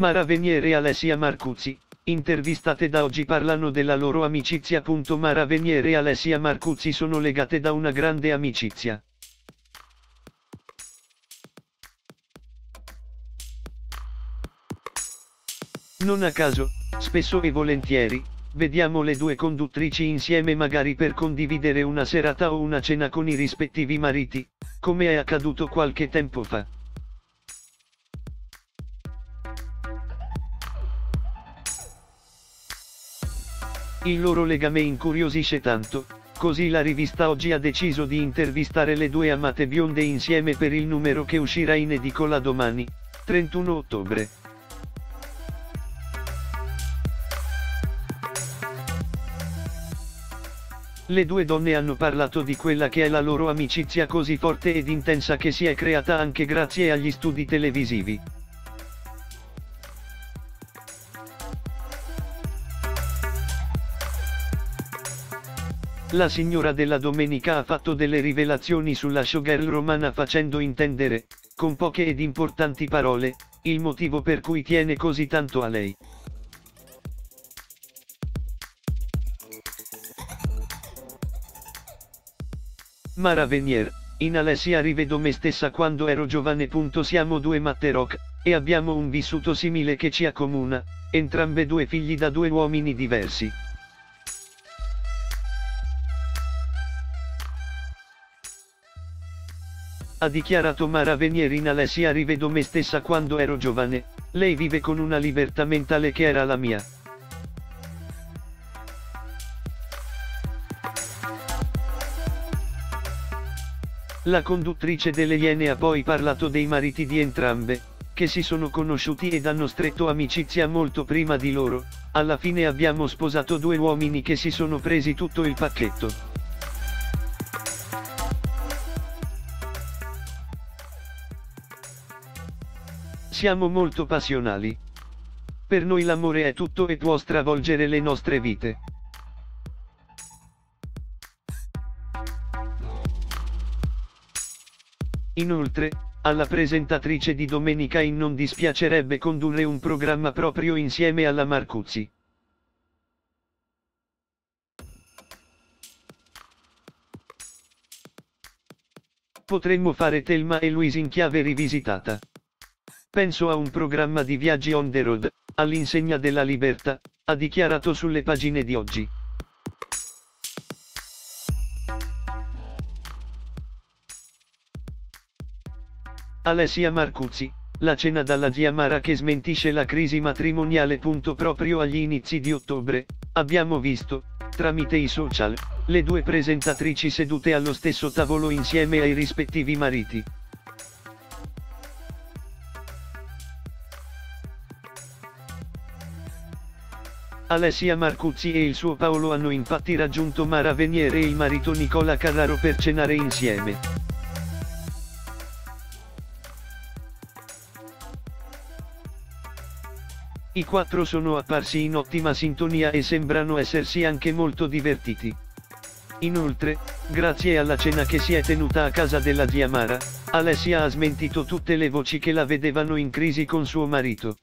Mara Venier e Alessia Marcuzzi, intervistate da oggi parlano della loro amicizia. Mara Venier e Alessia Marcuzzi sono legate da una grande amicizia. Non a caso, spesso e volentieri, vediamo le due conduttrici insieme magari per condividere una serata o una cena con i rispettivi mariti, come è accaduto qualche tempo fa. Il loro legame incuriosisce tanto, così la rivista oggi ha deciso di intervistare le due amate bionde insieme per il numero che uscirà in edicola domani, 31 ottobre. Le due donne hanno parlato di quella che è la loro amicizia così forte ed intensa che si è creata anche grazie agli studi televisivi. La signora della domenica ha fatto delle rivelazioni sulla showgirl romana facendo intendere, con poche ed importanti parole, il motivo per cui tiene così tanto a lei. Mara Venier, in Alessia rivedo me stessa quando ero giovane. Siamo due matte rock, e abbiamo un vissuto simile che ci accomuna, entrambe due figli da due uomini diversi. Ha dichiarato Mara Venier in Alessia rivedo me stessa quando ero giovane, lei vive con una libertà mentale che era la mia. La conduttrice delle Iene ha poi parlato dei mariti di entrambe, che si sono conosciuti ed hanno stretto amicizia molto prima di loro, alla fine abbiamo sposato due uomini che si sono presi tutto il pacchetto. Siamo molto passionali. Per noi l'amore è tutto e può stravolgere le nostre vite. Inoltre, alla presentatrice di Domenica in non dispiacerebbe condurre un programma proprio insieme alla Marcuzzi. Potremmo fare Telma e Luis in chiave rivisitata. Penso a un programma di viaggi on the road, all'insegna della libertà, ha dichiarato sulle pagine di oggi. Alessia Marcuzzi, la cena dalla zia Mara che smentisce la crisi matrimoniale. Proprio agli inizi di ottobre, abbiamo visto, tramite i social, le due presentatrici sedute allo stesso tavolo insieme ai rispettivi mariti. Alessia Marcuzzi e il suo Paolo hanno infatti raggiunto Mara Veniere e il marito Nicola Carraro per cenare insieme. I quattro sono apparsi in ottima sintonia e sembrano essersi anche molto divertiti. Inoltre, grazie alla cena che si è tenuta a casa della zia Mara, Alessia ha smentito tutte le voci che la vedevano in crisi con suo marito.